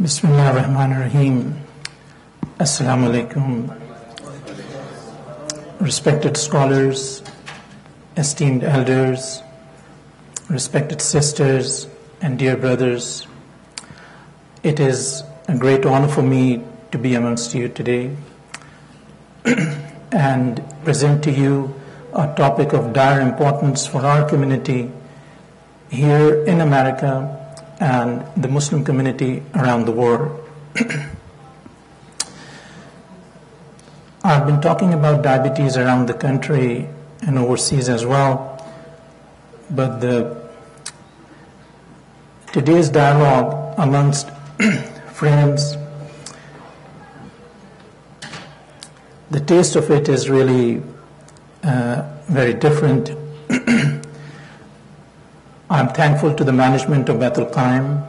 Bismillah ar-Rahman ar-Rahim. Assalamu alaikum. Respected scholars, esteemed elders, respected sisters, and dear brothers, it is a great honor for me to be amongst you today and present to you a topic of dire importance for our community here in America and the Muslim community around the world. I've been talking about diabetes around the country and overseas as well, but the today's dialogue amongst friends, the taste of it is really uh, very different. I'm thankful to the management of Bait ul Qayem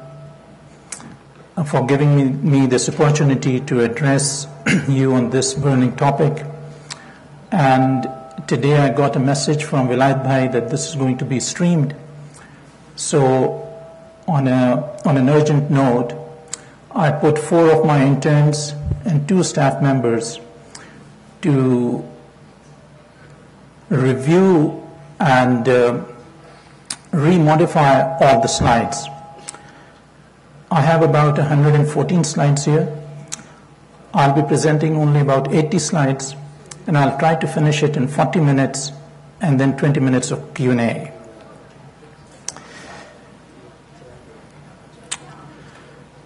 for giving me, me this opportunity to address you on this burning topic. And today I got a message from Vilayat Bhai that this is going to be streamed. So, on, a, on an urgent note, I put four of my interns and two staff members to review and uh, remodify all the slides. I have about 114 slides here. I'll be presenting only about 80 slides and I'll try to finish it in 40 minutes and then 20 minutes of Q&A.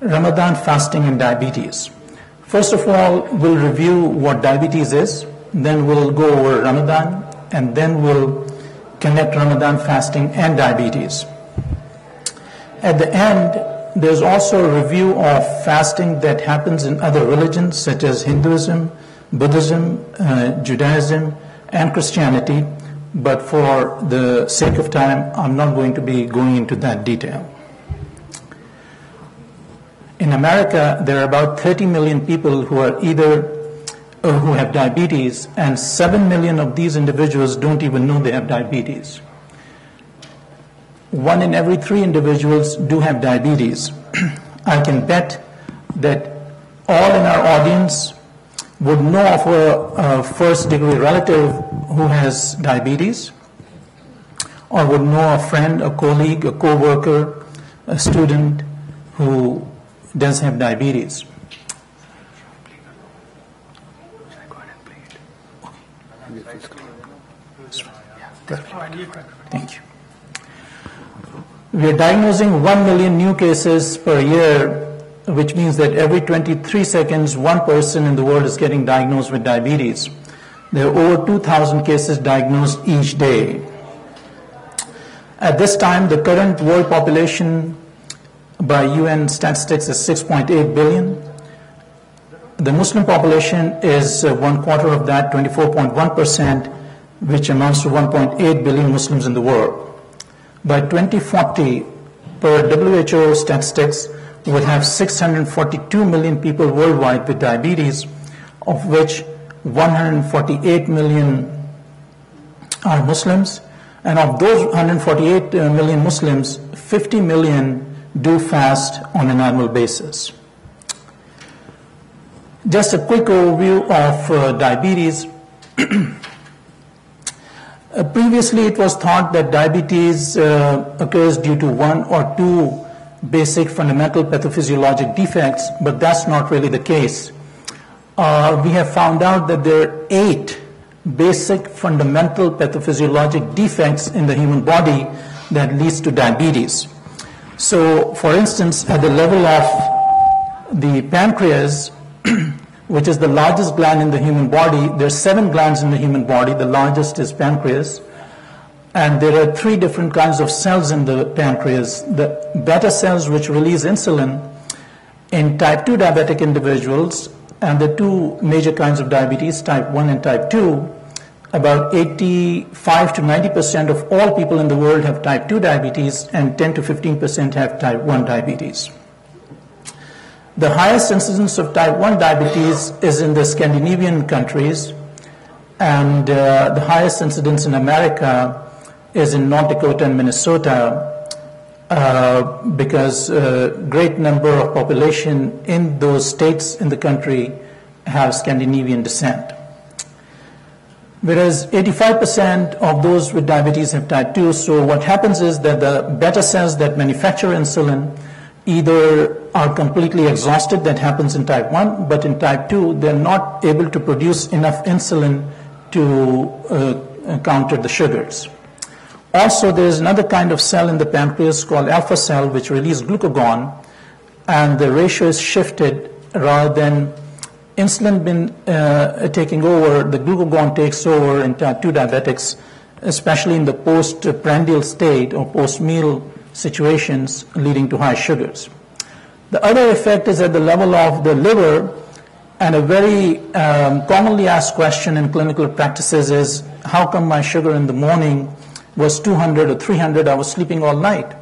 Ramadan fasting and diabetes. First of all, we'll review what diabetes is, then we'll go over Ramadan, and then we'll connect Ramadan fasting and diabetes. At the end, there's also a review of fasting that happens in other religions such as Hinduism, Buddhism, uh, Judaism, and Christianity. But for the sake of time, I'm not going to be going into that detail. In America, there are about 30 million people who are either Uh, who have diabetes, and 7 million of these individuals don't even know they have diabetes. One in every three individuals do have diabetes. I can bet that all in our audience would know of a, a first degree relative who has diabetes, or would know a friend, a colleague, a co worker, a student who does have diabetes. Thank you. We are diagnosing 1 million new cases per year, which means that every 23 seconds, one person in the world is getting diagnosed with diabetes. There are over 2,000 cases diagnosed each day. At this time, the current world population by UN statistics is 6.8 billion. The Muslim population is uh, one quarter of that, 24.1%, which amounts to 1.8 billion Muslims in the world. By 2040, per WHO statistics, we will have 642 million people worldwide with diabetes, of which 148 million are Muslims. And of those 148 million Muslims, 50 million do fast on an annual basis. Just a quick overview of uh, diabetes. uh, previously, it was thought that diabetes uh, occurs due to one or two basic fundamental pathophysiologic defects, but that's not really the case. Uh, we have found out that there are eight basic fundamental pathophysiologic defects in the human body that leads to diabetes. So, for instance, at the level of the pancreas, which is the largest gland in the human body, there are seven glands in the human body. The largest is pancreas. And there are three different kinds of cells in the pancreas. The beta cells, which release insulin in type 2 diabetic individuals, and the two major kinds of diabetes, type 1 and type 2, about 85 to 90 percent of all people in the world have type 2 diabetes and 10 to 15 percent have type 1 diabetes. The highest incidence of type 1 diabetes is in the Scandinavian countries and uh, the highest incidence in America is in North Dakota and Minnesota. uh, because a great number of population in those states in the country have Scandinavian descent. Whereas 85% of those with diabetes have type 2. So what happens is that the beta cells that manufacture insulin either are completely exhausted, that happens in type 1, but in type 2, they're not able to produce enough insulin to uh, counter the sugars. Also, there's another kind of cell in the pancreas called alpha cell, which release glucagon, and the ratio is shifted rather than insulin been uh, taking over, the glucagon takes over in type 2 diabetics, especially in the post-prandial state or post-meal situations leading to high sugars. The other effect is at the level of the liver, and a very um, commonly asked question in clinical practices is, how come my sugar in the morning was 200 or 300, I was sleeping all night?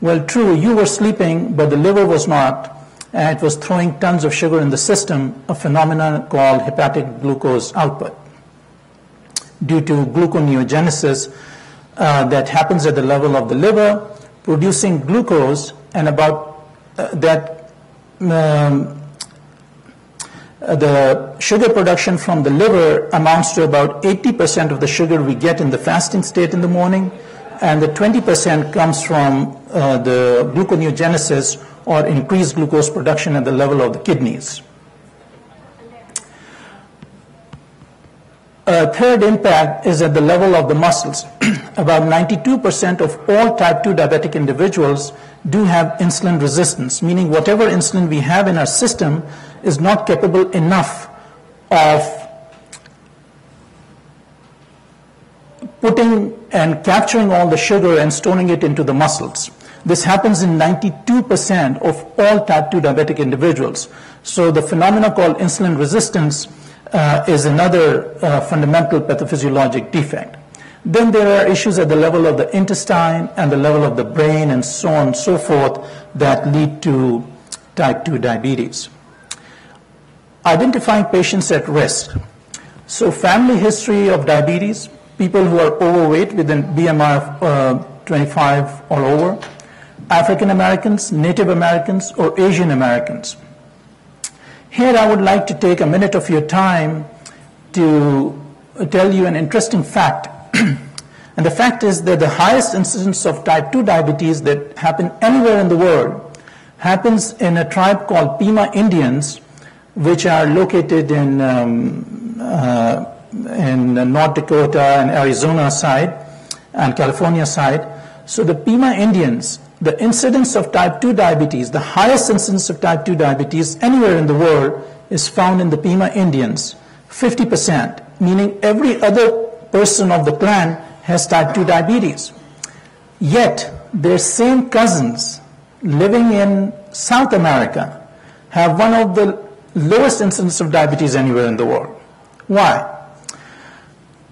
Well, true, you were sleeping, but the liver was not, and it was throwing tons of sugar in the system, a phenomenon called hepatic glucose output. Due to gluconeogenesis uh, that happens at the level of the liver, producing glucose and about uh, that um, the sugar production from the liver amounts to about 80% of the sugar we get in the fasting state in the morning, and the 20% comes from uh, the gluconeogenesis or increased glucose production at the level of the kidneys. A third impact is at the level of the muscles. About 92% of all type 2 diabetic individuals do have insulin resistance, meaning whatever insulin we have in our system is not capable enough of putting and capturing all the sugar and storing it into the muscles. This happens in 92% of all type 2 diabetic individuals. So the phenomena called insulin resistance uh, is another uh, fundamental pathophysiologic defect. Then there are issues at the level of the intestine and the level of the brain and so on and so forth that lead to type 2 diabetes. Identifying patients at risk. So family history of diabetes, people who are overweight with an BMI of uh, 25 or over, African Americans, Native Americans, or Asian Americans. Here I would like to take a minute of your time to tell you an interesting fact. And the fact is that the highest incidence of type 2 diabetes that happen anywhere in the world happens in a tribe called Pima Indians, which are located in, um, uh, in North Dakota and Arizona side and California side. So the Pima Indians the incidence of type 2 diabetes, the highest incidence of type 2 diabetes anywhere in the world is found in the Pima Indians, 50%, meaning every other person of the clan has type 2 diabetes. Yet, their same cousins living in South America have one of the lowest incidence of diabetes anywhere in the world. Why?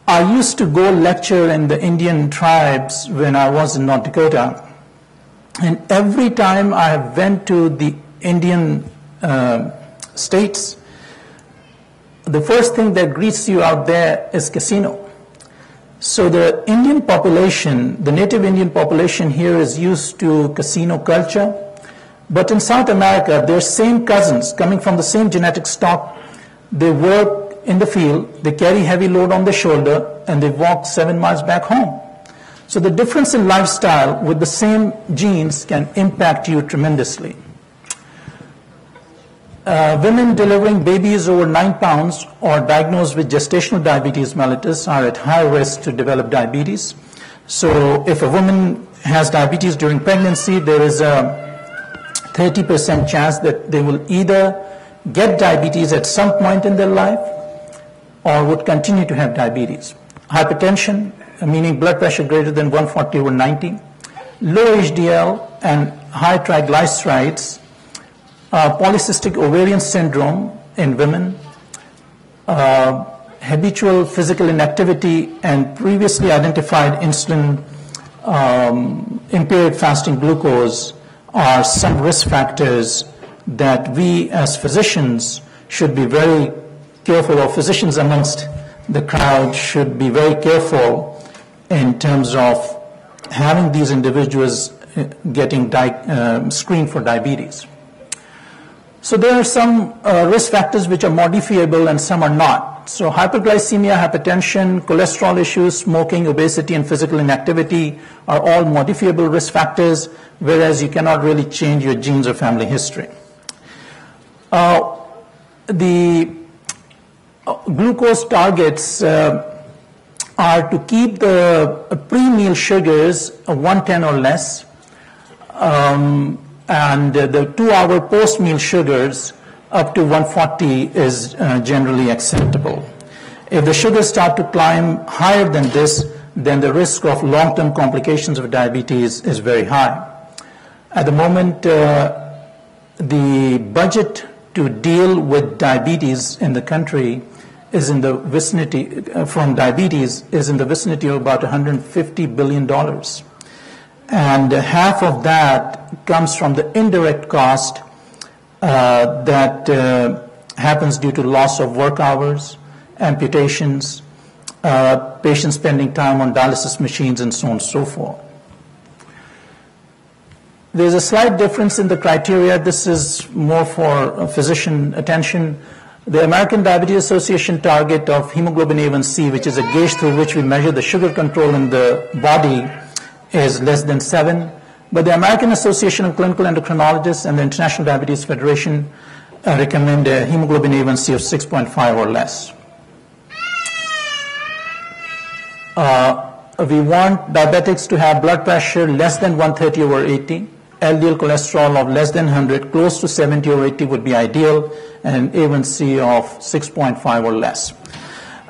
I used to go lecture in the Indian tribes when I was in North Dakota and every time I went to the Indian uh, states, the first thing that greets you out there is casino. So the Indian population, the native Indian population here is used to casino culture. But in South America, their same cousins coming from the same genetic stock, they work in the field, they carry heavy load on their shoulder, and they walk seven miles back home. So the difference in lifestyle with the same genes can impact you tremendously. Uh, women delivering babies over 9 pounds or diagnosed with gestational diabetes mellitus are at high risk to develop diabetes. So if a woman has diabetes during pregnancy, there is a 30% chance that they will either get diabetes at some point in their life or would continue to have diabetes. Hypertension, meaning blood pressure greater than 140 over 90, low HDL and high triglycerides, uh, polycystic ovarian syndrome in women, uh, habitual physical inactivity, and previously identified insulin um, impaired fasting glucose are some risk factors that we as physicians should be very careful, or physicians amongst the crowd should be very careful in terms of having these individuals getting di- screened for diabetes. So there are some uh, risk factors which are modifiable and some are not. So hyperglycemia, hypertension, cholesterol issues, smoking, obesity, and physical inactivity are all modifiable risk factors, whereas you cannot really change your genes or family history. Uh, the uh, glucose targets uh, are to keep the pre-meal sugars 110 or less. Um, and uh, the two-hour post-meal sugars up to 140 is uh, generally acceptable. If the sugars start to climb higher than this, then the risk of long-term complications of diabetes is very high. At the moment, uh, the budget to deal with diabetes in the country is in the vicinity, uh, from diabetes, is in the vicinity of about $150 billion and half of that comes from the indirect cost uh, that uh, happens due to loss of work hours, amputations, uh, patients spending time on dialysis machines, and so on and so forth. There's a slight difference in the criteria. This is more for physician attention. The American Diabetes Association target of hemoglobin A1C, which is a gauge through which we measure the sugar control in the body, is less than 7. But the American Association of Clinical Endocrinologists and the International Diabetes Federation uh, recommend a hemoglobin A1C of 6.5 or less. Uh, we want diabetics to have blood pressure less than 130 over 80, LDL cholesterol of less than 100, close to 70 or 80 would be ideal, and an A1C of 6.5 or less.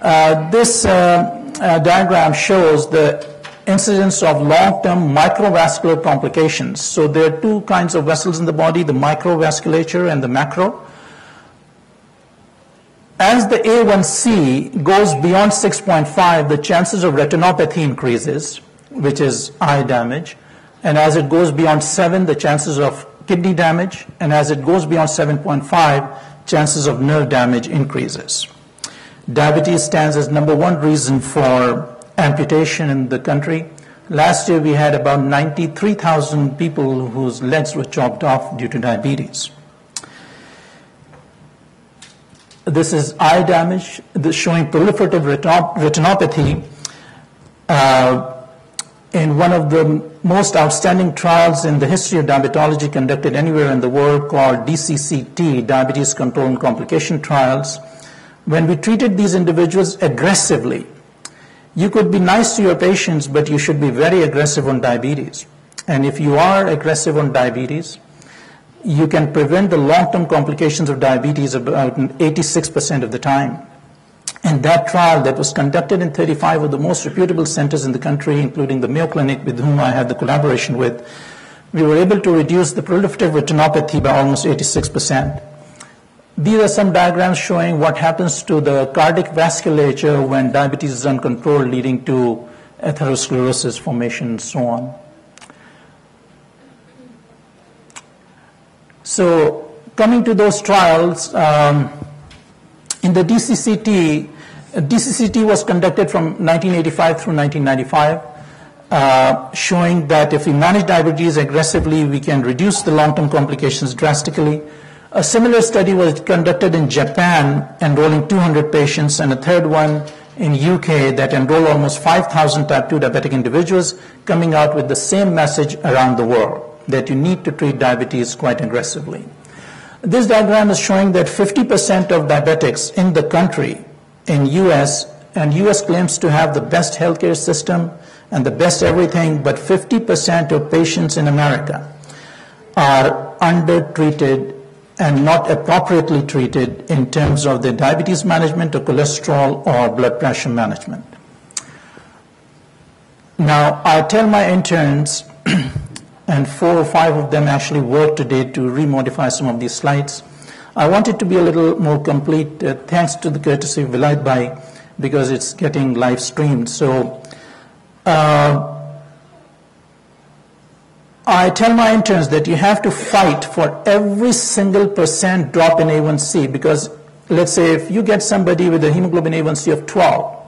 Uh, this uh, uh, diagram shows the incidence of long-term microvascular complications. So there are two kinds of vessels in the body, the microvasculature and the macro. As the A1C goes beyond 6.5, the chances of retinopathy increases, which is eye damage. And as it goes beyond 7, the chances of kidney damage. And as it goes beyond 7.5, chances of nerve damage increases. Diabetes stands as number one reason for amputation in the country. Last year we had about 93,000 people whose legs were chopped off due to diabetes. This is eye damage, this showing proliferative retinopathy. Uh, in one of the most outstanding trials in the history of diabetology conducted anywhere in the world called DCCT, Diabetes Control and Complication Trials, when we treated these individuals aggressively, you could be nice to your patients, but you should be very aggressive on diabetes. And if you are aggressive on diabetes, you can prevent the long-term complications of diabetes about 86% of the time. And that trial that was conducted in 35 of the most reputable centers in the country, including the Mayo Clinic, with whom I had the collaboration with, we were able to reduce the proliferative retinopathy by almost 86%. These are some diagrams showing what happens to the cardiac vasculature when diabetes is uncontrolled, leading to atherosclerosis formation and so on. So, coming to those trials, um, in the DCCT, DCCT was conducted from 1985 through 1995, uh, showing that if we manage diabetes aggressively, we can reduce the long-term complications drastically. A similar study was conducted in Japan, enrolling 200 patients, and a third one in UK that enrolled almost 5,000 type 2 diabetic individuals, coming out with the same message around the world, that you need to treat diabetes quite aggressively. This diagram is showing that 50% of diabetics in the country, in US, and US claims to have the best healthcare system and the best everything, but 50% of patients in America are undertreated and not appropriately treated in terms of their diabetes management or cholesterol or blood pressure management. Now, I tell my interns, and four or five of them actually work today to remodify some of these slides. I want it to be a little more complete, uh, thanks to the courtesy of Vilayat Bhai, because it's getting live streamed. So, uh, I tell my interns that you have to fight for every single percent drop in A1C because let's say if you get somebody with a hemoglobin A1C of 12,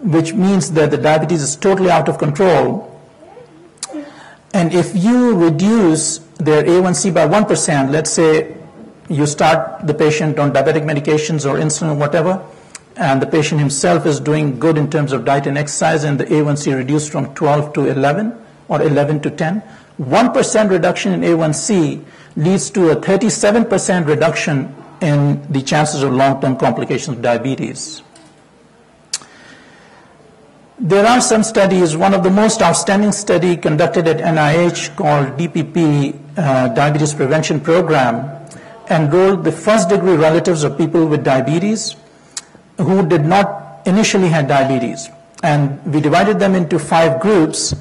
which means that the diabetes is totally out of control, And if you reduce their A1C by 1%, let's say you start the patient on diabetic medications or insulin or whatever, and the patient himself is doing good in terms of diet and exercise, and the A1C reduced from 12 to 11 or 11 to 10, 1% reduction in A1C leads to a 37% reduction in the chances of long-term complications of diabetes. There are some studies, one of the most outstanding study conducted at NIH called DPP, uh, Diabetes Prevention Program, enrolled the first degree relatives of people with diabetes who did not initially had diabetes. And we divided them into five groups.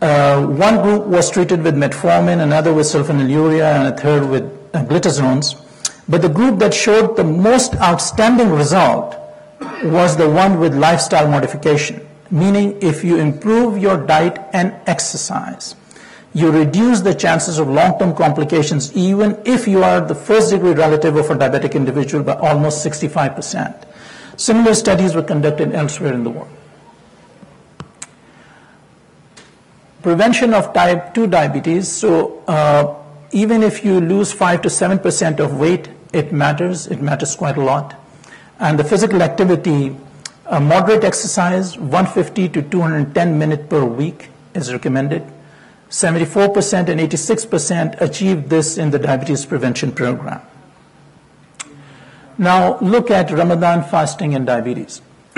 Uh, one group was treated with metformin, another with sulfonylurea, and a third with uh, glitazones. But the group that showed the most outstanding result was the one with lifestyle modification, meaning if you improve your diet and exercise, you reduce the chances of long-term complications even if you are the first degree relative of a diabetic individual by almost 65%. Similar studies were conducted elsewhere in the world. Prevention of type 2 diabetes. So uh, even if you lose 5 to 7% of weight, it matters. It matters quite a lot. And the physical activity, moderate exercise, 150 to 210 minutes per week is recommended. 74% and 86% achieved this in the diabetes prevention program. Now look at Ramadan fasting and diabetes.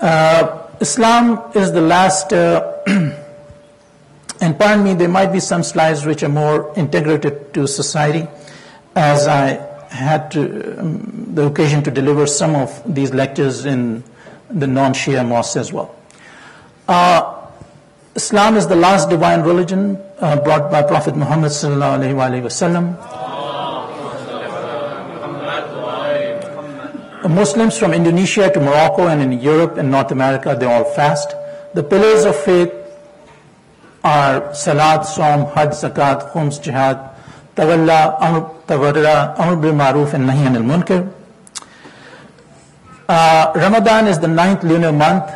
uh, Islam is the last, uh, and pardon me, there might be some slides which are more integrated to society, as I had to, um, the occasion to deliver some of these lectures in the non-Shia mosques as well. Uh, Islam is the last divine religion uh, brought by Prophet Muhammad sallallahu alaihi wasallam. Muslims from Indonesia to Morocco and in Europe and North America, they all fast. The pillars of faith are Salat, Som, Hajj, Zakat, Khums, Jihad, Tawalla, Amr, Tawarra, Amr bil Maruf, and Nahi anil Munkar. Uh, Ramadan is the ninth lunar month.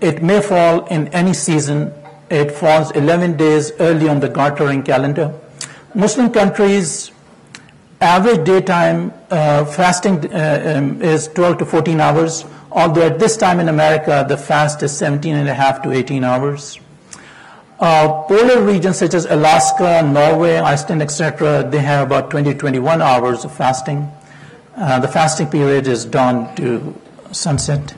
It may fall in any season it falls 11 days early on the Gregorian calendar. Muslim countries, average daytime uh, fasting uh, um, is 12 to 14 hours, although at this time in America, the fast is 17 and a half to 18 hours. Uh, polar regions such as Alaska, Norway, Iceland, etc., they have about 20 to 21 hours of fasting. Uh, the fasting period is dawn to sunset.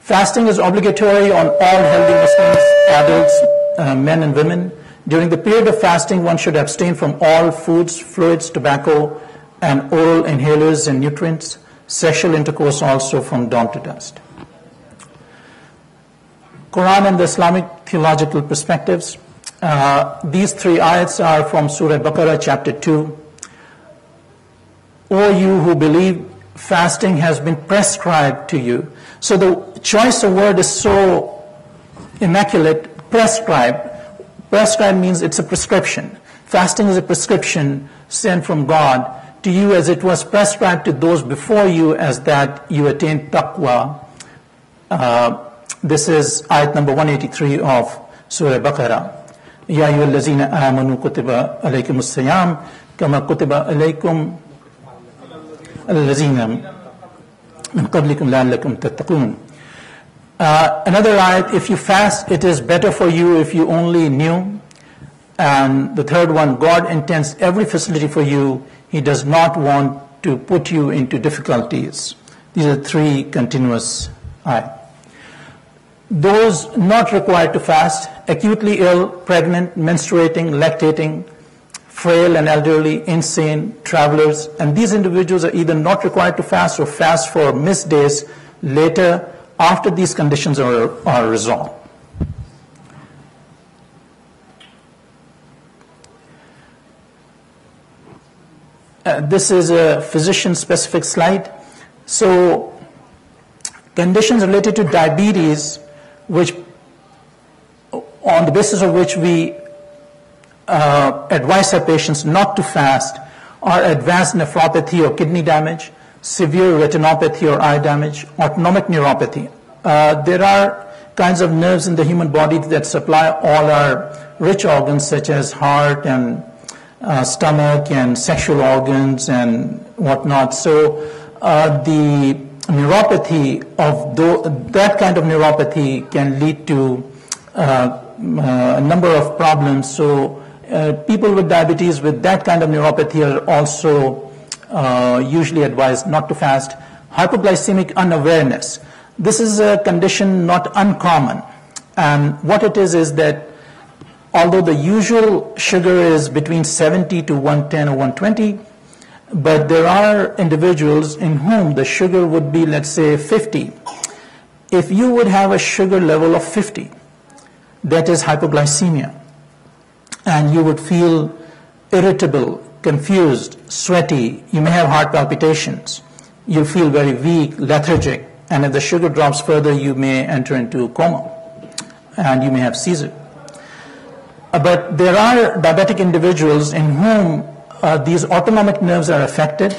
Fasting is obligatory on all healthy Muslims, adults, uh, men and women. During the period of fasting, one should abstain from all foods, fluids, tobacco, and oral inhalers and nutrients, sexual intercourse also from dawn to dusk. Quran and the Islamic theological perspectives. Uh, these three ayats are from Surah Baqarah, chapter 2. O you who believe, fasting has been prescribed to you so the choice of word is so immaculate, prescribed. Prescribed means it's a prescription. Fasting is a prescription sent from God to you as it was prescribed to those before you as that you attain taqwa. Uh, this is ayat number 183 of Surah Baqarah. يا أيها الذين آمنوا كتب عليكم الصيام كما كتب عليكم الذين من قبلكم لعلكم تتقون uh, another ayat, if you fast, it is better for you if you only knew. And the third one, God intends every facility for you. He does not want to put you into difficulties. These are three continuous ayat. Those not required to fast, acutely ill, pregnant, menstruating, lactating, frail and elderly, insane, travelers, and these individuals are either not required to fast or fast for missed days later after these conditions are, are resolved. Uh, this is a physician specific slide. So, conditions related to diabetes, which on the basis of which we uh, advise our patients not to fast are advanced nephropathy or kidney damage, severe retinopathy or eye damage, autonomic neuropathy. Uh, there are kinds of nerves in the human body that supply all our rich organs such as heart and uh, stomach and sexual organs and whatnot. So uh, the neuropathy of that kind of neuropathy can lead to uh, uh, a number of problems. So uh, people with diabetes with that kind of neuropathy are also uh, usually advised not to fast. Hypoglycemic unawareness. This is a condition not uncommon. And what it is is that although the usual sugar is between 70 to 110 or 120, but there are individuals in whom the sugar would be, let's say, 50. If you would have a sugar level of 50, that is hypoglycemia, and you would feel irritable, confused, sweaty, you may have heart palpitations, you feel very weak, lethargic, and if the sugar drops further, you may enter into coma, and you may have seizure. Uh, but there are diabetic individuals in whom uh, these autonomic nerves are affected.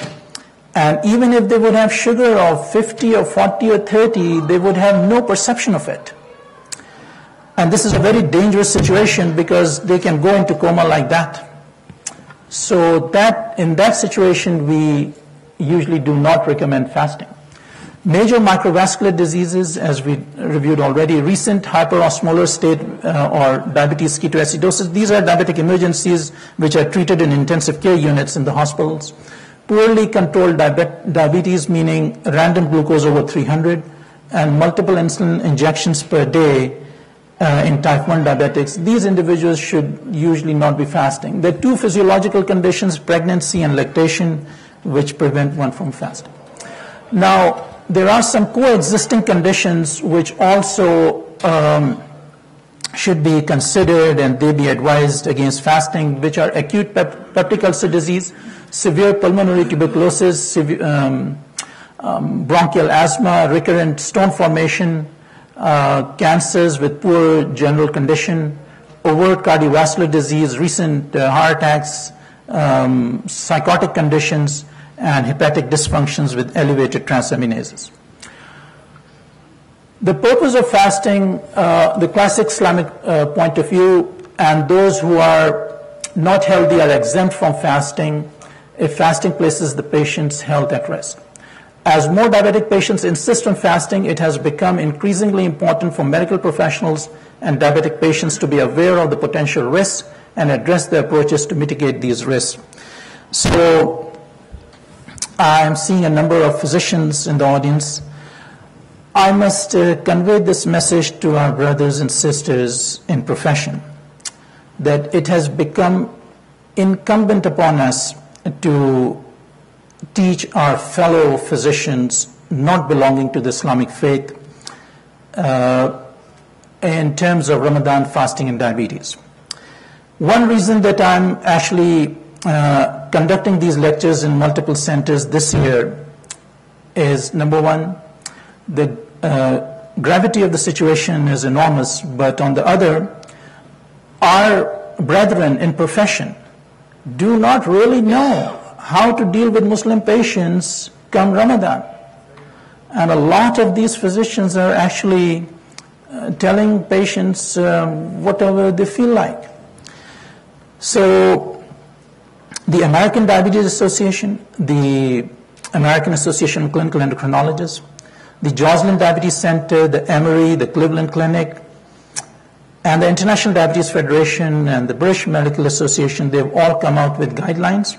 And even if they would have sugar of 50 or 40 or 30, they would have no perception of it. And this is a very dangerous situation because they can go into coma like that. So that in that situation, we usually do not recommend fasting. Major microvascular diseases, as we reviewed already, recent hyperosmolar state uh, or diabetes ketoacidosis, these are diabetic emergencies which are treated in intensive care units in the hospitals. Poorly controlled diabetes, meaning random glucose over 300, and multiple insulin injections per day uh, in type 1 diabetics, these individuals should usually not be fasting. There are two physiological conditions, pregnancy and lactation, which prevent one from fasting. Now, there are some coexisting conditions which also um, should be considered and they be advised against fasting, which are acute pep- peptic ulcer disease, severe pulmonary tuberculosis, um, um, bronchial asthma, recurrent stone formation, uh, cancers with poor general condition, overt cardiovascular disease, recent uh, heart attacks, um, psychotic conditions, and hepatic dysfunctions with elevated transaminases. The purpose of fasting, uh, the classic Islamic uh, point of view, and those who are not healthy are exempt from fasting if fasting places the patient's health at risk. As more diabetic patients insist on fasting, it has become increasingly important for medical professionals and diabetic patients to be aware of the potential risks and address their approaches to mitigate these risks. So I'm seeing a number of physicians in the audience. I must uh, convey this message to our brothers and sisters in profession that it has become incumbent upon us to teach our fellow physicians not belonging to the Islamic faith uh, in terms of Ramadan fasting and diabetes. One reason that I'm actually uh, conducting these lectures in multiple centers this year is number one, the uh, gravity of the situation is enormous, but on the other, our brethren in profession do not really know how to deal with Muslim patients come Ramadan. And a lot of these physicians are actually uh, telling patients um, whatever they feel like. So the American Diabetes Association, the American Association of Clinical Endocrinologists, the Joslin Diabetes Center, the Emory, the Cleveland Clinic, and the International Diabetes Federation and the British Medical Association, they've all come out with guidelines.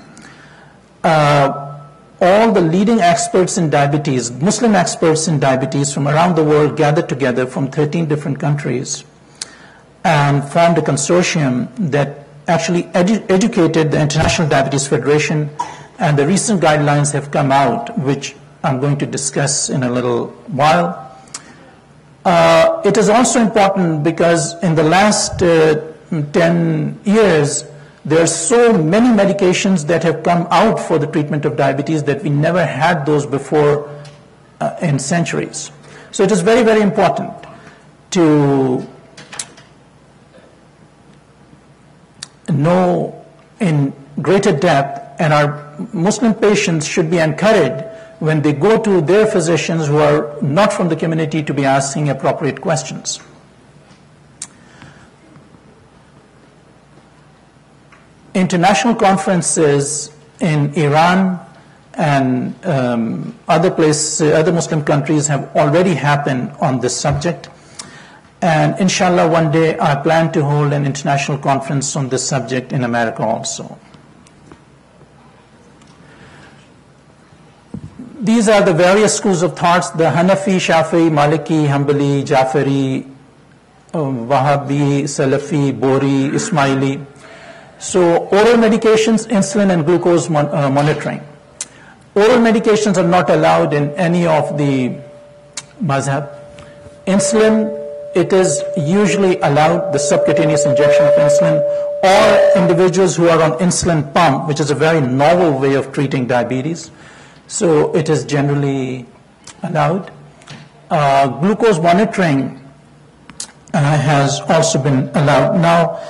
Uh, all the leading experts in diabetes, Muslim experts in diabetes from around the world gathered together from 13 different countries and formed a consortium that actually edu- educated the International Diabetes Federation, and the recent guidelines have come out, which I'm going to discuss in a little while. Uh, it is also important because in the last uh, 10 years, there are so many medications that have come out for the treatment of diabetes that we never had those before uh, in centuries. So it is very, very important to know in greater depth, and our Muslim patients should be encouraged when they go to their physicians who are not from the community to be asking appropriate questions. International conferences in Iran and um, other places, other Muslim countries have already happened on this subject. And inshallah, one day I plan to hold an international conference on this subject in America also. These are the various schools of thoughts the Hanafi, Shafi, Maliki, Hanbali, Jafari, um, Wahhabi, Salafi, Bori, Ismaili. So, oral medications, insulin, and glucose mon- uh, monitoring. Oral medications are not allowed in any of the mazhab. Insulin, it is usually allowed, the subcutaneous injection of insulin, or individuals who are on insulin pump, which is a very novel way of treating diabetes. So it is generally allowed. Uh, glucose monitoring uh, has also been allowed. Now,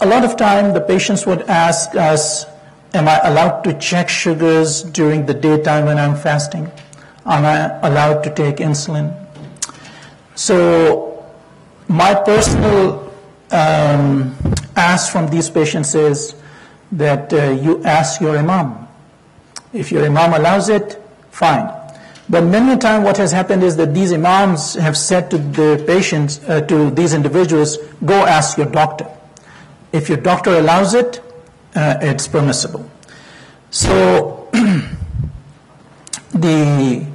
a lot of time the patients would ask us, am I allowed to check sugars during the daytime when I'm fasting? Am I allowed to take insulin? So my personal um, ask from these patients is that uh, you ask your imam if your imam allows it, fine. But many a time what has happened is that these imams have said to the patients, uh, to these individuals, go ask your doctor. If your doctor allows it, uh, it's permissible. So the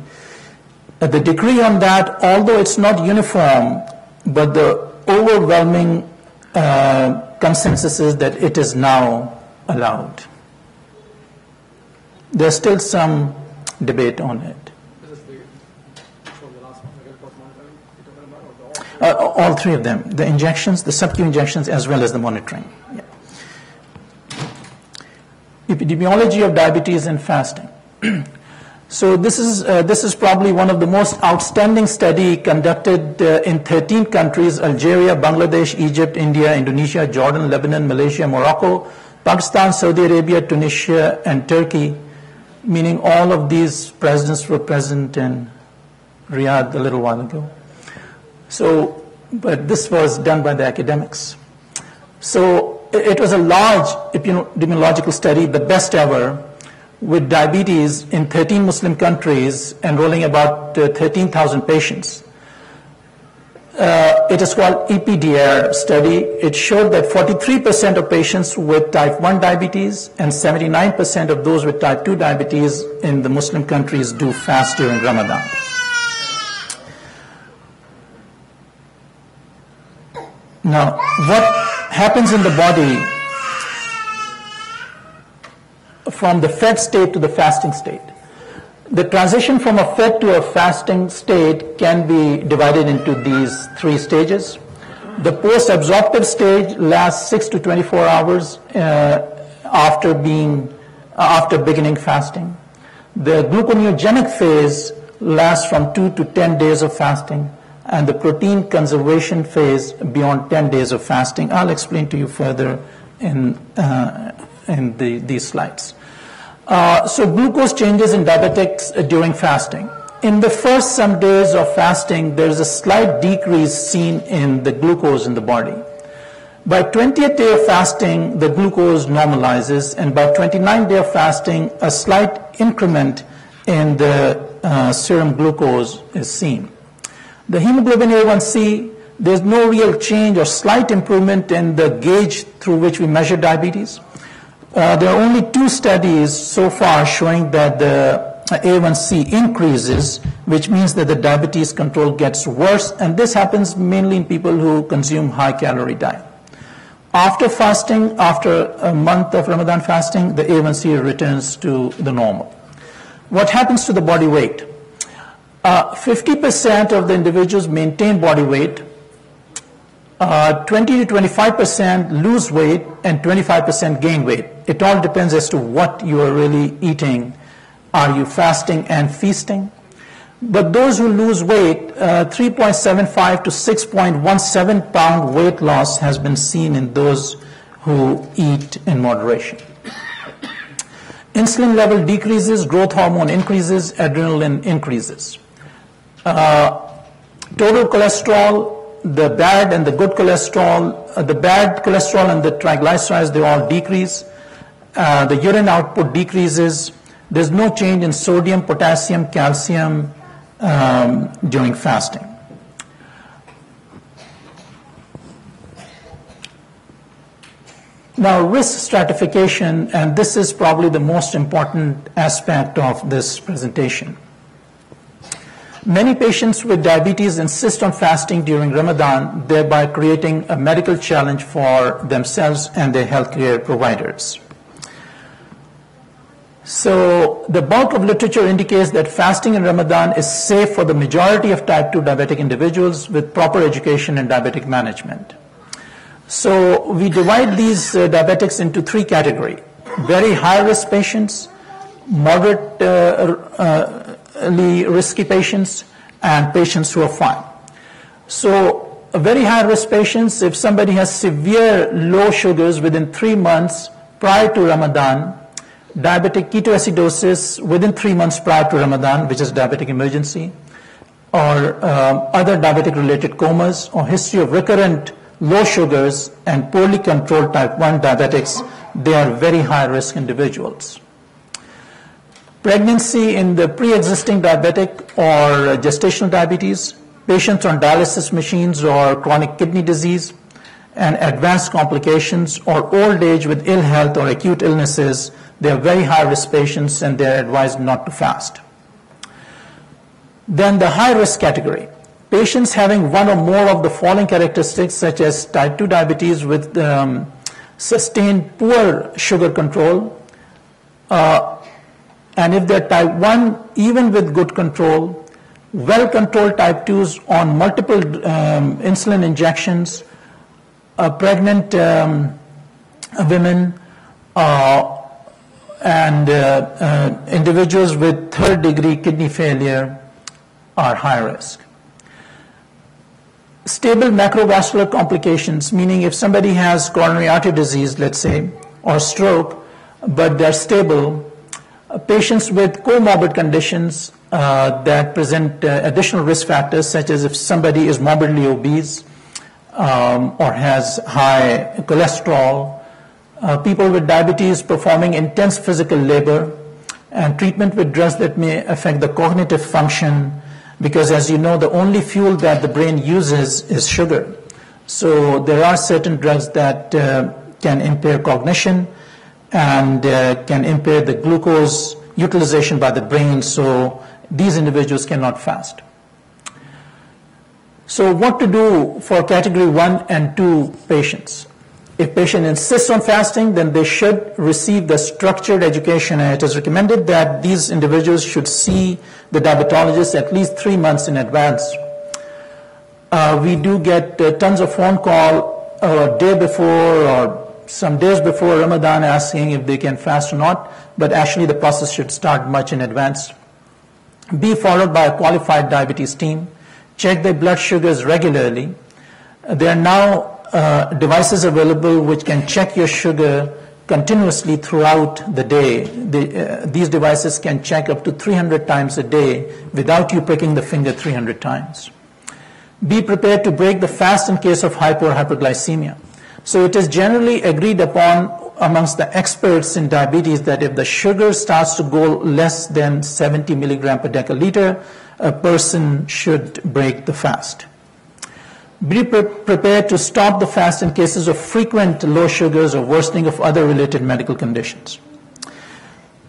uh, the decree on that, although it's not uniform, but the overwhelming uh, consensus is that it is now allowed. There's still some debate on it. Uh, all three of them the injections, the sub Q injections, as well as the monitoring. Yeah. Epidemiology of diabetes and fasting. so, this is, uh, this is probably one of the most outstanding study conducted uh, in 13 countries Algeria, Bangladesh, Egypt, India, Indonesia, Jordan, Lebanon, Malaysia, Morocco, Pakistan, Saudi Arabia, Tunisia, and Turkey meaning all of these presidents were present in Riyadh a little while ago. So, but this was done by the academics. So it was a large epidemiological study, the best ever, with diabetes in 13 Muslim countries, enrolling about uh, 13,000 patients. Uh, it is called EPIDIAR study. It showed that 43% of patients with type 1 diabetes and 79% of those with type 2 diabetes in the Muslim countries do fast during Ramadan. Now, what happens in the body from the fed state to the fasting state? The transition from a fed to a fasting state can be divided into these three stages. The post-absorptive stage lasts 6 to 24 hours uh, after being uh, after beginning fasting. The gluconeogenic phase lasts from 2 to 10 days of fasting and the protein conservation phase beyond 10 days of fasting. I'll explain to you further in, uh, in the, these slides. Uh, so glucose changes in diabetics during fasting. In the first some days of fasting, there is a slight decrease seen in the glucose in the body. By 20th day of fasting, the glucose normalizes, and by 29th day of fasting, a slight increment in the uh, serum glucose is seen. The hemoglobin A1C, there's no real change or slight improvement in the gauge through which we measure diabetes. Uh, there are only two studies so far showing that the A1C increases, which means that the diabetes control gets worse, and this happens mainly in people who consume high calorie diet. After fasting, after a month of Ramadan fasting, the A1C returns to the normal. What happens to the body weight? Uh, 50% of the individuals maintain body weight, uh, 20 to 25% lose weight, and 25% gain weight. It all depends as to what you are really eating. Are you fasting and feasting? But those who lose weight, uh, 3.75 to 6.17 pound weight loss has been seen in those who eat in moderation. Insulin level decreases, growth hormone increases, adrenaline increases. Uh, total cholesterol, the bad and the good cholesterol, uh, the bad cholesterol and the triglycerides, they all decrease. Uh, the urine output decreases. There's no change in sodium, potassium, calcium um, during fasting. Now, risk stratification, and this is probably the most important aspect of this presentation. Many patients with diabetes insist on fasting during Ramadan, thereby creating a medical challenge for themselves and their healthcare providers. So, the bulk of literature indicates that fasting in Ramadan is safe for the majority of type 2 diabetic individuals with proper education and diabetic management. So, we divide these uh, diabetics into three categories very high risk patients, moderate uh, uh, risky patients and patients who are fine. So, very high risk patients, if somebody has severe low sugars within three months prior to Ramadan, diabetic ketoacidosis within three months prior to Ramadan, which is diabetic emergency, or um, other diabetic related comas, or history of recurrent low sugars and poorly controlled type 1 diabetics, they are very high risk individuals. Pregnancy in the pre-existing diabetic or gestational diabetes, patients on dialysis machines or chronic kidney disease, and advanced complications or old age with ill health or acute illnesses, they are very high risk patients and they're advised not to fast. Then the high risk category. Patients having one or more of the following characteristics such as type 2 diabetes with um, sustained poor sugar control, uh, and if they're type 1, even with good control, well controlled type 2s on multiple um, insulin injections, uh, pregnant um, women, uh, and uh, uh, individuals with third degree kidney failure are high risk. Stable macrovascular complications, meaning if somebody has coronary artery disease, let's say, or stroke, but they're stable, patients with comorbid conditions uh, that present uh, additional risk factors, such as if somebody is morbidly obese um, or has high cholesterol, uh, people with diabetes performing intense physical labor, and treatment with drugs that may affect the cognitive function, because as you know, the only fuel that the brain uses is sugar. So there are certain drugs that uh, can impair cognition and uh, can impair the glucose utilization by the brain, so these individuals cannot fast. So what to do for category 1 and 2 patients? If patient insists on fasting, then they should receive the structured education it is recommended that these individuals should see the diabetologist at least three months in advance. Uh, we do get uh, tons of phone call a day before or some days before Ramadan asking if they can fast or not, but actually the process should start much in advance. Be followed by a qualified diabetes team. Check their blood sugars regularly. There are now uh, devices available which can check your sugar continuously throughout the day. The, uh, these devices can check up to 300 times a day without you pricking the finger 300 times. Be prepared to break the fast in case of hypo or hyperglycemia. So it is generally agreed upon amongst the experts in diabetes that if the sugar starts to go less than 70 milligram per deciliter, a person should break the fast. Be pre- prepared to stop the fast in cases of frequent low sugars or worsening of other related medical conditions.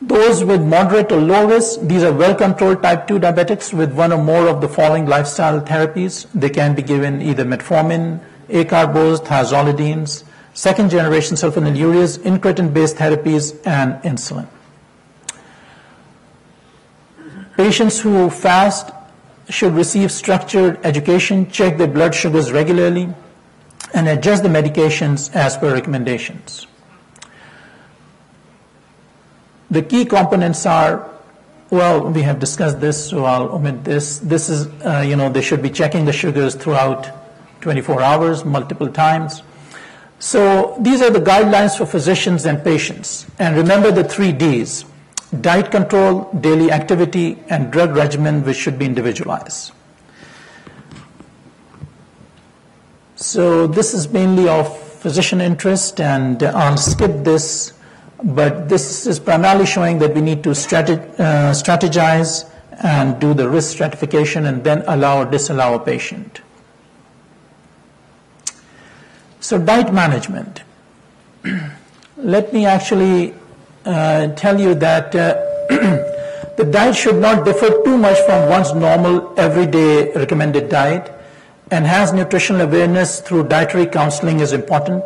Those with moderate or low risk, these are well controlled type 2 diabetics with one or more of the following lifestyle therapies. They can be given either metformin, acarbose, thiazolidines, second generation sulfonylureas, incretin based therapies, and insulin. Patients who fast should receive structured education, check their blood sugars regularly, and adjust the medications as per recommendations. The key components are well, we have discussed this, so I'll omit this. This is, uh, you know, they should be checking the sugars throughout 24 hours, multiple times. So these are the guidelines for physicians and patients. And remember the three Ds diet control, daily activity, and drug regimen, which should be individualized. So this is mainly of physician interest, and I'll skip this, but this is primarily showing that we need to uh, strategize and do the risk stratification and then allow or disallow a patient. So diet management. Let me actually uh, tell you that uh, the diet should not differ too much from one's normal everyday recommended diet. Enhanced nutritional awareness through dietary counseling is important.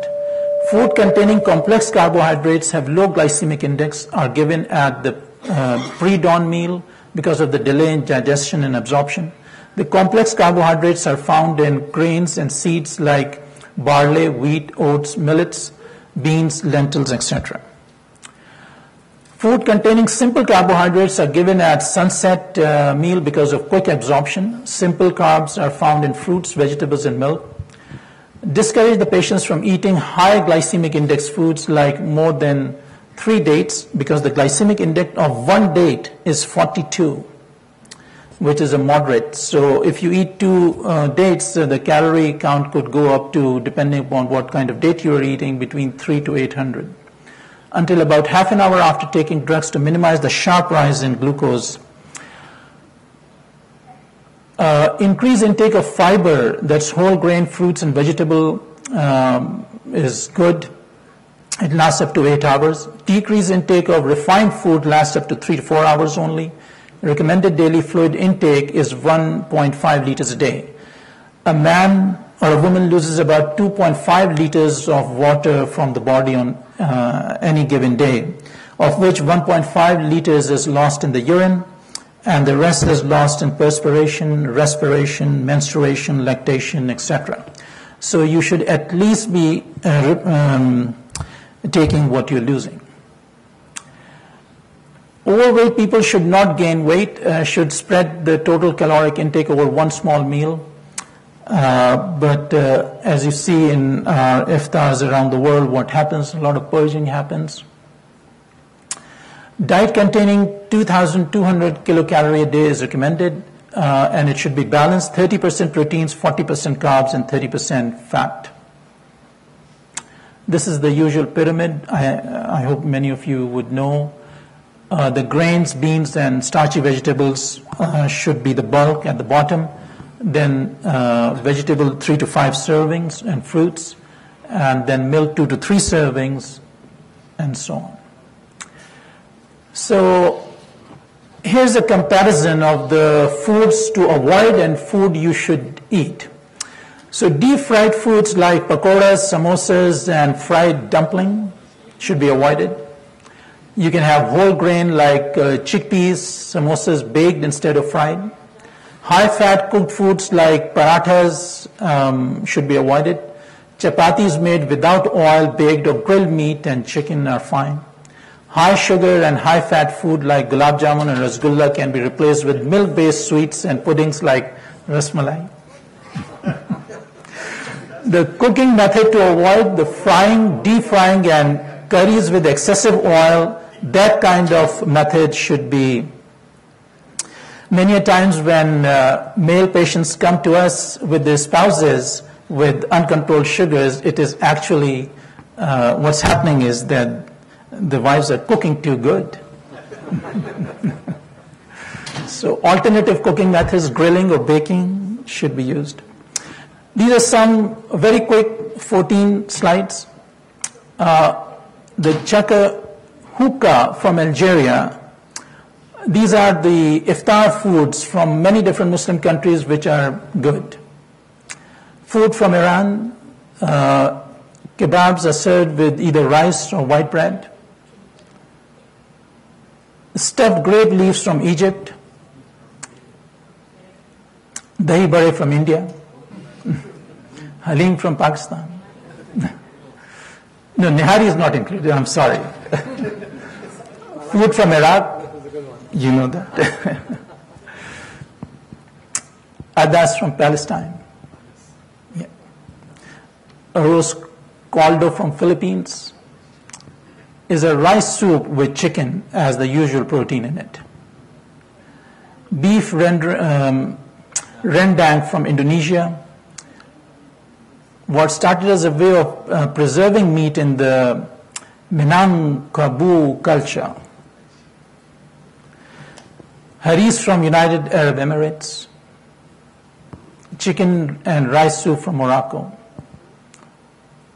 Food containing complex carbohydrates have low glycemic index are given at the uh, pre-dawn meal because of the delay in digestion and absorption. The complex carbohydrates are found in grains and seeds like barley, wheat, oats, millets, beans, lentils, etc. Food containing simple carbohydrates are given at sunset uh, meal because of quick absorption. Simple carbs are found in fruits, vegetables, and milk. Discourage the patients from eating high glycemic index foods like more than three dates because the glycemic index of one date is 42, which is a moderate. So if you eat two uh, dates, uh, the calorie count could go up to, depending upon what kind of date you're eating, between 3 to 800 until about half an hour after taking drugs to minimize the sharp rise in glucose. Uh, increase intake of fiber, that's whole grain fruits and vegetable, um, is good. It lasts up to eight hours. Decrease intake of refined food lasts up to three to four hours only. Recommended daily fluid intake is 1.5 liters a day. A man or a woman loses about 2.5 liters of water from the body on uh, any given day, of which 1.5 liters is lost in the urine, and the rest is lost in perspiration, respiration, menstruation, lactation, etc. So you should at least be uh, um, taking what you're losing. Overweight people should not gain weight, uh, should spread the total caloric intake over one small meal uh, but uh, as you see in uh, iftars around the world, what happens? A lot of purging happens. Diet containing 2,200 kilocalorie a day is recommended, uh, and it should be balanced: 30% proteins, 40% carbs, and 30% fat. This is the usual pyramid. I, I hope many of you would know. Uh, the grains, beans, and starchy vegetables should be the bulk at the bottom then uh, vegetable three to five servings and fruits, and then milk two to three servings, and so on. So here's a comparison of the foods to avoid and food you should eat. So deep fried foods like pakoras, samosas, and fried dumpling should be avoided. You can have whole grain like uh, chickpeas, samosas baked instead of fried. High fat cooked foods like parathas um, should be avoided. Chapatis made without oil, baked or grilled meat and chicken are fine. High sugar and high fat food like gulab jamun and rasgulla can be replaced with milk based sweets and puddings like rasmalai. the cooking method to avoid the frying, deep frying and curries with excessive oil, that kind of method should be Many a times when uh, male patients come to us with their spouses with uncontrolled sugars, it is actually uh, what's happening is that the wives are cooking too good. so alternative cooking methods, grilling or baking, should be used. These are some very quick 14 slides. Uh, the chaka hookah from Algeria these are the iftar foods from many different Muslim countries which are good. Food from Iran, uh, kebabs are served with either rice or white bread. Stuffed grape leaves from Egypt. Dahi bade from India. Halim from Pakistan. no, Nihari is not included, I'm sorry. Food from Iraq, you know that. Adas from Palestine. Yeah. Arroz caldo from Philippines. is a rice soup with chicken as the usual protein in it. Beef um, rendang from Indonesia. What started as a way of uh, preserving meat in the Minangkabau culture. Haris from United Arab Emirates. Chicken and rice soup from Morocco.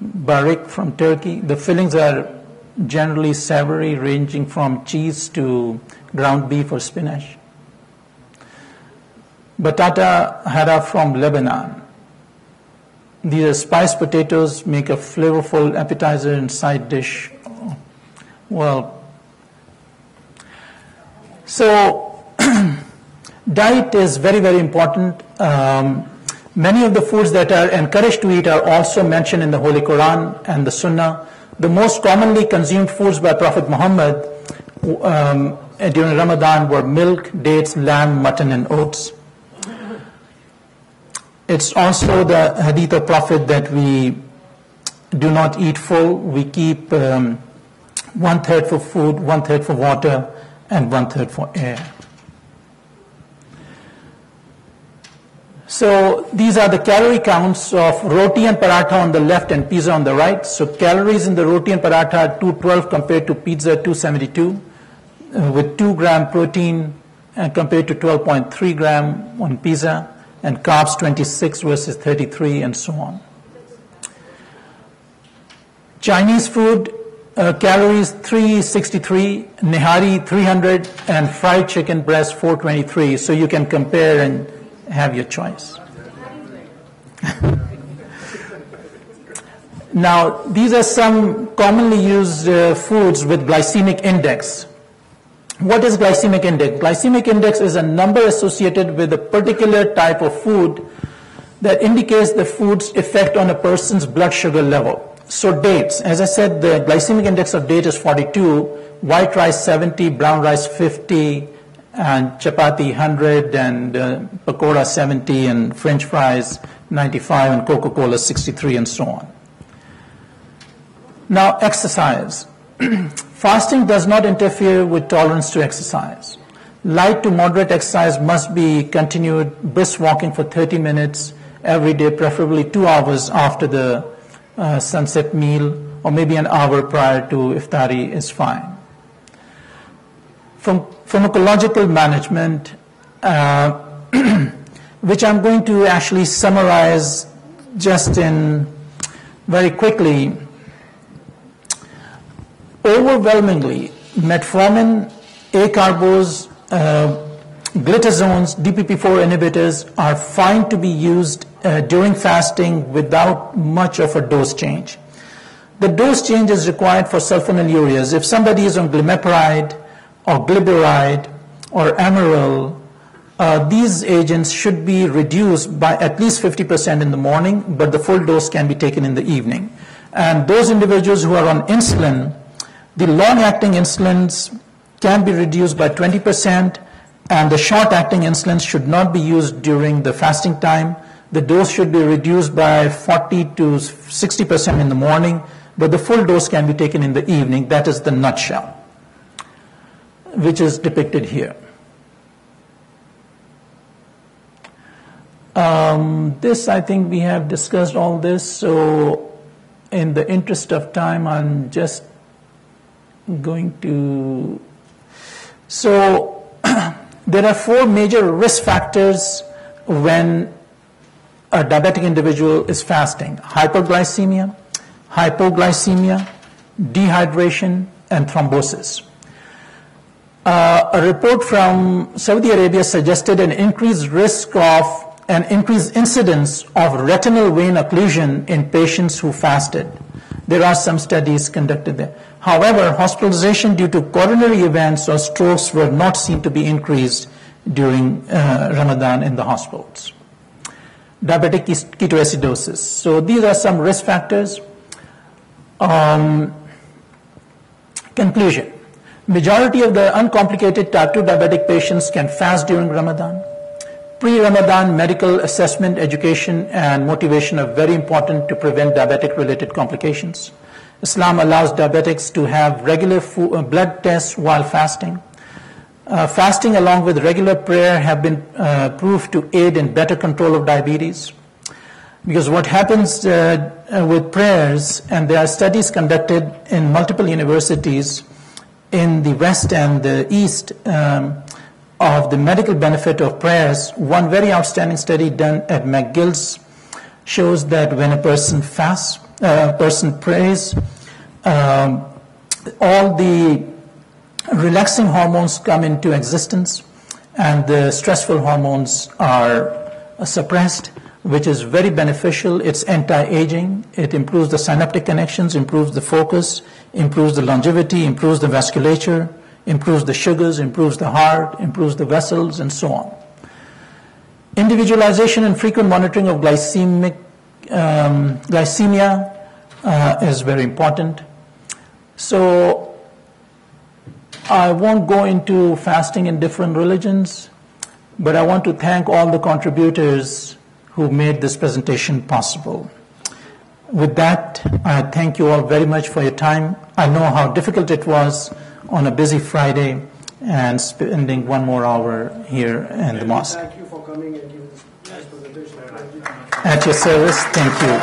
Barik from Turkey. The fillings are generally savory, ranging from cheese to ground beef or spinach. Batata hara from Lebanon. These are spiced potatoes, make a flavorful appetizer and side dish. Well, so diet is very, very important. Um, many of the foods that are encouraged to eat are also mentioned in the Holy Quran and the Sunnah. The most commonly consumed foods by Prophet Muhammad um, during Ramadan were milk, dates, lamb, mutton, and oats. It's also the hadith of Prophet that we do not eat full. We keep um, one third for food, one third for water, and one third for air. So these are the calorie counts of roti and paratha on the left and pizza on the right. So calories in the roti and paratha are 212 compared to pizza 272 uh, with 2 gram protein uh, compared to 12.3 gram on pizza and carbs 26 versus 33 and so on. Chinese food, uh, calories 363, nihari 300, and fried chicken breast 423. So you can compare and have your choice. now, these are some commonly used uh, foods with glycemic index. What is glycemic index? Glycemic index is a number associated with a particular type of food that indicates the food's effect on a person's blood sugar level. So dates, as I said, the glycemic index of date is 42, white rice 70, brown rice 50, and chapati 100, and uh, pakora 70, and french fries 95, and Coca-Cola 63, and so on. Now, exercise. Fasting does not interfere with tolerance to exercise. Light to moderate exercise must be continued, brisk walking for 30 minutes every day, preferably two hours after the uh, sunset meal, or maybe an hour prior to iftari is fine. From pharmacological management, uh, which I'm going to actually summarize just in very quickly overwhelmingly, metformin, acarbose, uh, glitazones, DPP4 inhibitors are fine to be used uh, during fasting without much of a dose change. The dose change is required for sulfonylureas. If somebody is on glimepiride or glyburide or Amaryl, uh, these agents should be reduced by at least 50% in the morning, but the full dose can be taken in the evening. And those individuals who are on insulin, the long-acting insulins can be reduced by 20%, and the short-acting insulins should not be used during the fasting time. The dose should be reduced by 40 to 60% in the morning, but the full dose can be taken in the evening. That is the nutshell, which is depicted here. Um, this, I think we have discussed all this, so in the interest of time, I'm just going to. So, there are four major risk factors when a diabetic individual is fasting hyperglycemia, hypoglycemia, dehydration, and thrombosis. Uh, a report from Saudi Arabia suggested an increased risk of an increased incidence of retinal vein occlusion in patients who fasted. There are some studies conducted there. However, hospitalization due to coronary events or strokes were not seen to be increased during uh, Ramadan in the hospitals. Diabetic ketoacidosis. So these are some risk factors. Um, conclusion. Majority of the uncomplicated type 2 diabetic patients can fast during Ramadan. Pre-Ramadan medical assessment, education, and motivation are very important to prevent diabetic-related complications. Islam allows diabetics to have regular food, uh, blood tests while fasting. Uh, fasting along with regular prayer have been uh, proved to aid in better control of diabetes. Because what happens uh, uh, with prayers, and there are studies conducted in multiple universities in the West and the East um, of the medical benefit of prayers. One very outstanding study done at McGill's shows that when a person fasts, uh, a person prays, um, all the relaxing hormones come into existence and the stressful hormones are suppressed, which is very beneficial. It's anti-aging. It improves the synaptic connections, improves the focus, improves the longevity, improves the vasculature, improves the sugars, improves the heart, improves the vessels, and so on. Individualization and frequent monitoring of glycemic, um, glycemia uh, is very important. So I won't go into fasting in different religions, but I want to thank all the contributors who made this presentation possible. With that, I thank you all very much for your time. I know how difficult it was on a busy Friday and spending one more hour here in the mosque. Thank you for coming and giving this presentation. At your service, thank you.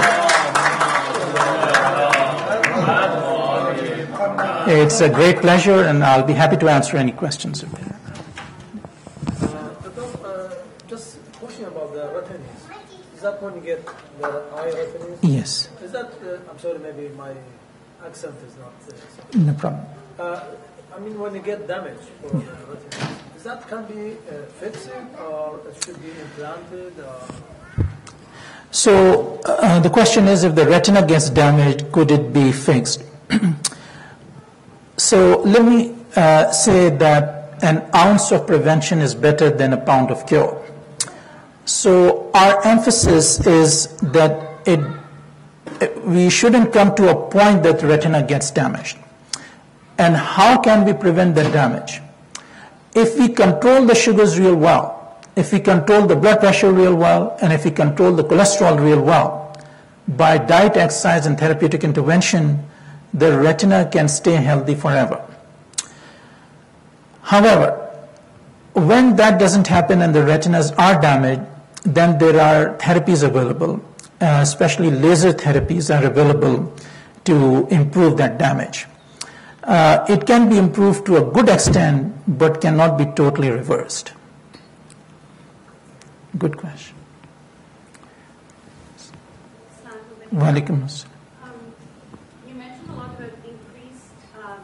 It's a great pleasure, and I'll be happy to answer any questions if there. Uh, just a question about the retinas. Is that when you get the eye? Yes, Is that, uh, I'm sorry, maybe my accent is not there. So. no problem. Uh, I mean, when you get damage for the is that can be uh, fixed or it should be implanted? Or? So uh, the question is if the retina gets damaged, could it be fixed? so let me uh, say that an ounce of prevention is better than a pound of cure. So our emphasis is that it, it- we shouldn't come to a point that retina gets damaged. And how can we prevent the damage? If we control the sugars real well, if we control the blood pressure real well, and if we control the cholesterol real well, by diet, exercise, and therapeutic intervention, the retina can stay healthy forever. However, when that doesn't happen and the retinas are damaged, then there are therapies available, uh, especially laser therapies are available to improve that damage. Uh, it can be improved to a good extent, but cannot be totally reversed. Good question. Walaikum assalam. Um, You mentioned a lot about increased, um,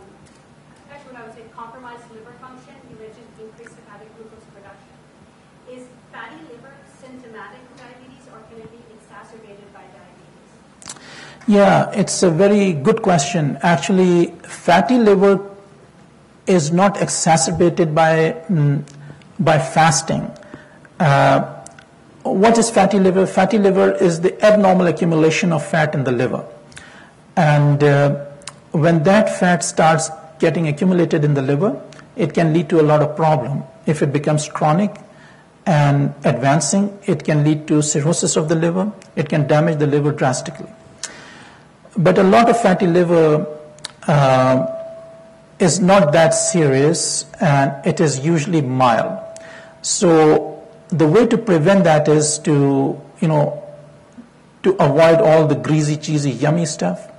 actually what I would say compromised liver function. You mentioned increased hepatic glucose production. Is fatty liver symptomatic of diabetes or can it be exacerbated by diabetes? Yeah, it's a very good question. Actually, fatty liver is not exacerbated by mm, by fasting. Uh, what is fatty liver? Fatty liver is the abnormal accumulation of fat in the liver, and uh, when that fat starts getting accumulated in the liver, it can lead to a lot of problem. If it becomes chronic and advancing, it can lead to cirrhosis of the liver. It can damage the liver drastically. But a lot of fatty liver uh, is not that serious and it is usually mild. So the way to prevent that is to, you know, to avoid all the greasy, cheesy, yummy stuff.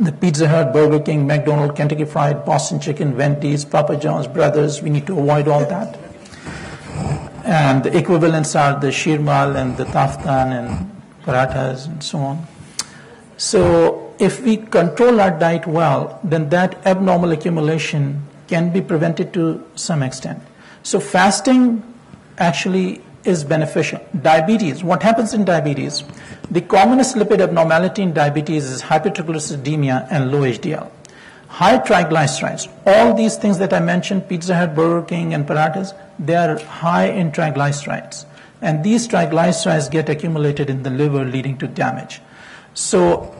The Pizza Hut, Burger King, McDonald's, Kentucky Fried, Boston Chicken, Wendy's, Papa John's, Brothers, we need to avoid all that. And the equivalents are the shirmal and the taftan and parathas and so on. So if we control our diet well, then that abnormal accumulation can be prevented to some extent. So fasting actually is beneficial. Diabetes, what happens in diabetes? The commonest lipid abnormality in diabetes is hypertriglyceridemia and low HDL. High triglycerides, all these things that I mentioned, Pizza Hut, Burger King, and parathas, they are high in triglycerides. And these triglycerides get accumulated in the liver, leading to damage. So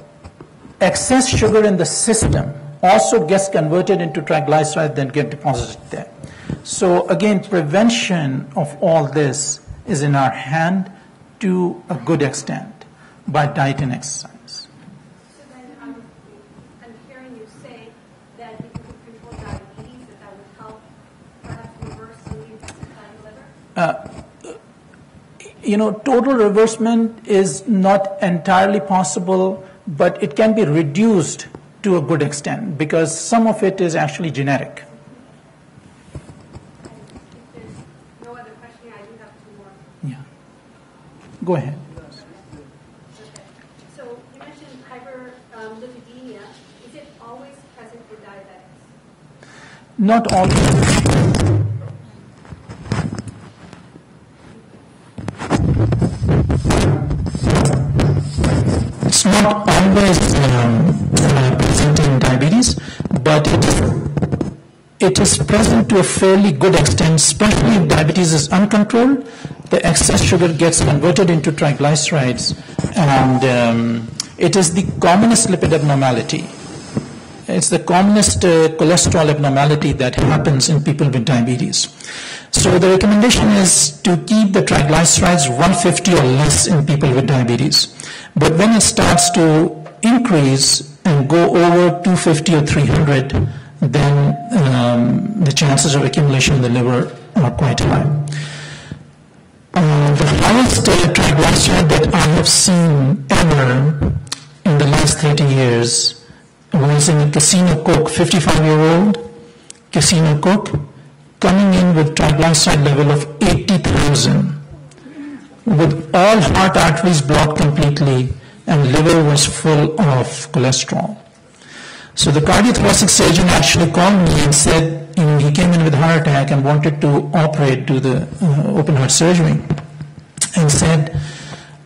excess sugar in the system also gets converted into triglycerides then get deposited there. So again, prevention of all this is in our hand to a good extent by diet and exercise. So then I'm, I'm hearing you say that if you control diabetes, that that would help perhaps reverse the of? Uh, know, total reversement is not entirely possible, but it can be reduced to a good extent because some of it is actually genetic. If there's no other question, I do have two more. Yeah. Go ahead. Okay. So you mentioned hyperlipidemia. Is it always present with diabetics? Not all. It's not always um, uh, present in diabetes, but it, it is present to a fairly good extent, especially if diabetes is uncontrolled. The excess sugar gets converted into triglycerides, and um, it is the commonest lipid abnormality. It's the commonest uh, cholesterol abnormality that happens in people with diabetes. So the recommendation is to keep the triglycerides 150 or less in people with diabetes. But when it starts to increase and go over 250 or 300, then um, the chances of accumulation in the liver are quite high. Uh, the highest triglyceride that I have seen ever in the last 30 years was in a casino cook, 55 year old casino cook, coming in with triglyceride level of 80,000 with all heart arteries blocked completely and liver was full of cholesterol. So the cardiothoracic surgeon actually called me and said he came in with heart attack and wanted to operate, do the uh, open heart surgery, and said,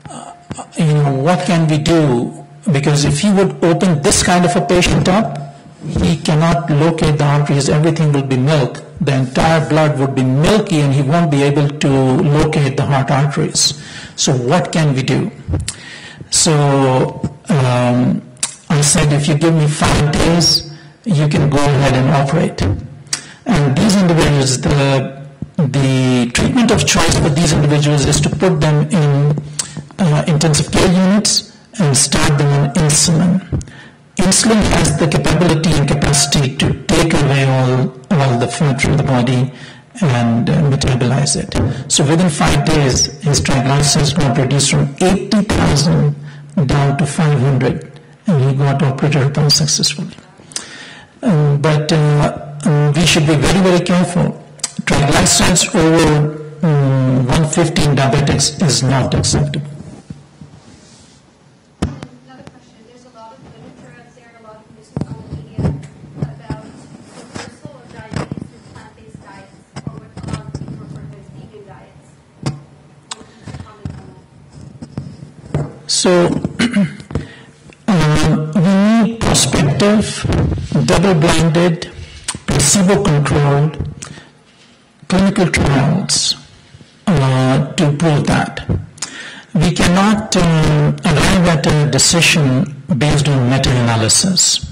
uh, you know, what can we do? Because if you would open this kind of a patient up, he cannot locate the arteries, everything will be milk. The entire blood would be milky and he won't be able to locate the heart arteries. So what can we do? So um, I said, if you give me five days, you can go ahead and operate. And these individuals, the, the treatment of choice for these individuals is to put them in uh, intensive care units and start them on insulin. Insulin has the capability and capacity to take away all, all the food from the body and uh, metabolize it. So within five days, his triglycerides got reduced from 80,000 down to 500, and he got operated upon successfully. Um, but uh, um, we should be very, very careful. Triglycerides over um, 150 in diabetics is not acceptable. Another question. There's a lot of literature out there, a lot of news on the media about reversal of diabetes through plant-based diets, or what a lot of people refer to as vegan diets. What is your comment on that? So uh, we need prospective, double-blinded, placebo-controlled clinical trials uh, to prove that. We cannot um, arrive at a decision based on meta-analysis.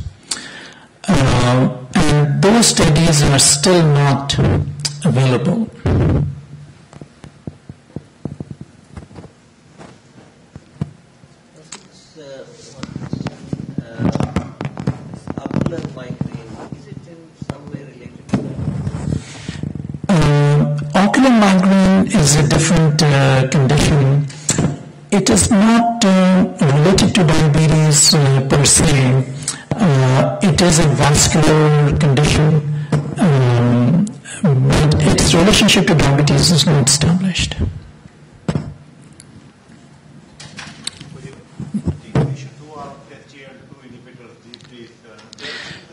Uh, and those studies are still not available. It's, uh, uh, ocular migraine, is it in some way related to that? Migraine is a different uh, condition. It is not uh, related to diabetes uh, per se. Uh, it is a vascular condition, um, but its relationship to diabetes is not established. We we should do our SGLT2 inhibitors, these, these, uh,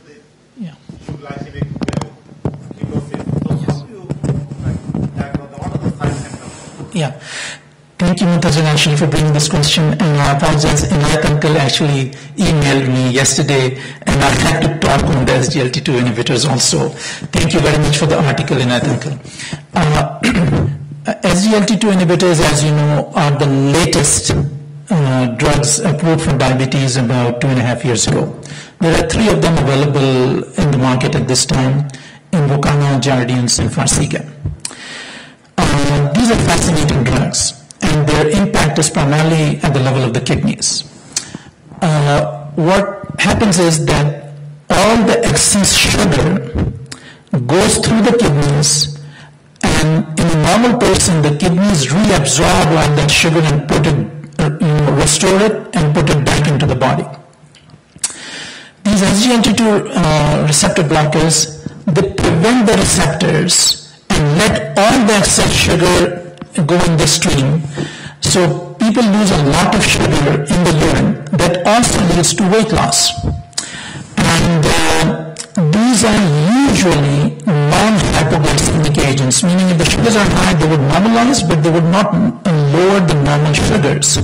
they- Yeah. they glycemic uh, ketosis. So how do you like, diagnose, them? what are the signs and symptoms? Yeah. Thank you, Muntajan, actually, for bringing this question. And I apologize. Inayat Uncle actually emailed me yesterday, and I had to talk on the SGLT2 inhibitors also. Thank you very much for the article, Inayat Uncle. Uh, SGLT2 inhibitors, as you know, are the latest uh, drugs approved for diabetes about two and a half years ago. There are three of them available in the market at this time, Invokana, Jardiance, and Farxiga. Uh, these are fascinating drugs, and their impact is primarily at the level of the kidneys. Uh, what happens is that all the excess sugar goes through the kidneys And in a normal person, the kidneys reabsorb all that sugar and put it, uh, restore it and put it back into the body. These SGLT2 uh, receptor blockers, they prevent the receptors and let all the excess sugar go in the stream. So people lose a lot of sugar in the urine that also leads to weight loss. And uh, these are usually non-hypoglycemic agents, meaning if the sugars are high, they would normalize, but they would not lower the normal sugars.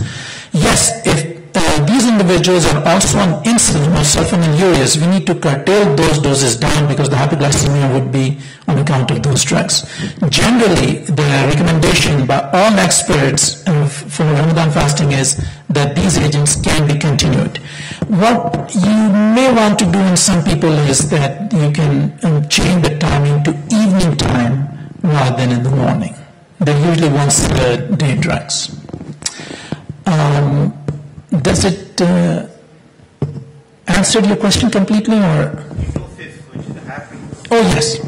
Yes, if uh, these individuals are also on insulin or sulfonylureas, we need to curtail those doses down because the hypoglycemia would be on account of those drugs. Generally, the recommendation by all experts uh, for Ramadan fasting is that these agents can be continued. What you may want to do in some people is that you can um, change the timing to evening time rather than in the morning. They're usually once a day drugs. Um, does it uh, answer your question completely or? Oh, yes.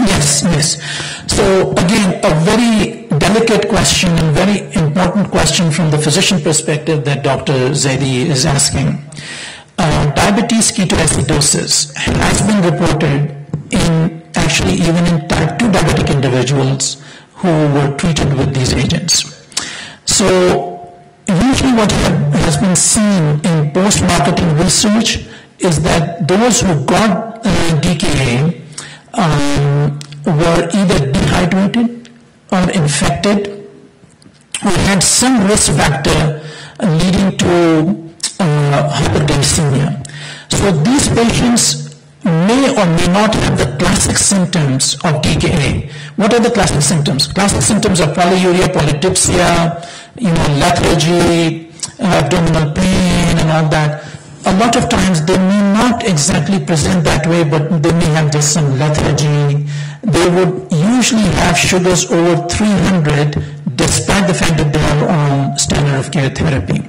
Yes, yes. So again, a very delicate question and very important question from the physician perspective that Dr. Zaidi is asking. Uh, diabetes ketoacidosis has been reported in actually even in type 2 diabetic individuals who were treated with these agents. So usually what has been seen in post-marketing research is that those who got uh, DKA um, were either dehydrated or infected or had some risk factor leading to uh, hyperglycemia. So these patients may or may not have the classic symptoms of DKA. What are the classic symptoms? Classic symptoms are polyuria, polydipsia, you know, lethargy, abdominal pain and all that. A lot of times they may not exactly present that way, but they may have just some lethargy. They would usually have sugars over 300 despite the fact that they are on standard of care therapy.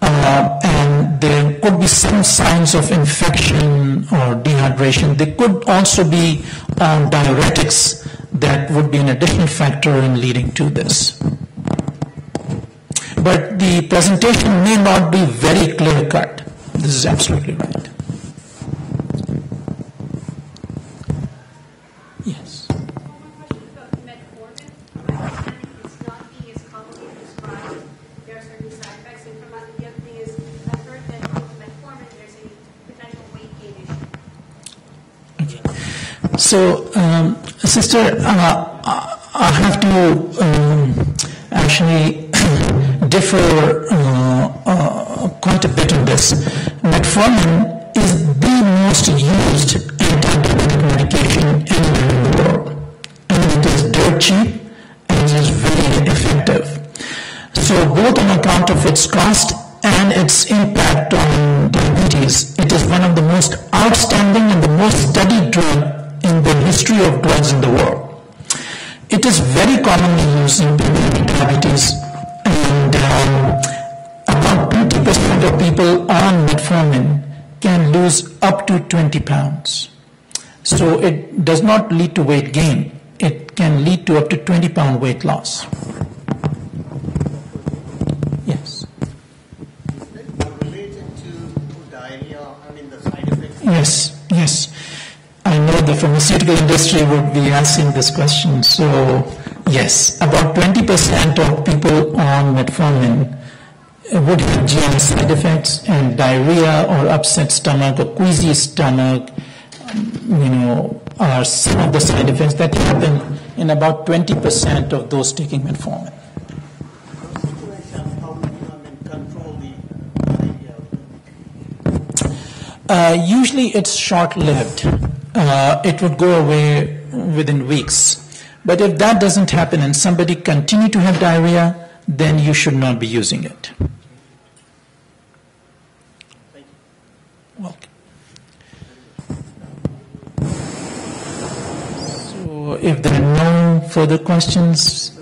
Uh, and there could be some signs of infection or dehydration. There could also be um, diuretics that would be an additional factor in leading to this. But the presentation may not be very clear cut. This is absolutely right. Yes. Issue. So, um, sister, uh, I I have to um, actually differ uh, uh, quite a bit on this. Metformin is the most used anti-diabetic medication anywhere in the world. And it is dirt cheap and it is very effective. So both on account of its cost and its impact on diabetes, it is one of the most outstanding and the most studied drug in the history of drugs in the world. It is very commonly used in diabetes and um, about 20% of people on metformin can lose up to 20 pounds. So it does not lead to weight gain. It can lead to up to 20 pound weight loss. Yes. Yes, yes. I know the pharmaceutical industry would be asking this question. So, yes, about 20% of people on metformin would have GI side effects and diarrhea or upset stomach or queasy stomach, um, you know, are some of the side effects that happen in about 20% of those taking metformin. Uh, usually it's short lived. Uh, it would go away within weeks. But if that doesn't happen and somebody continue to have diarrhea, then you should not be using it. Welcome. So if there are no further questions,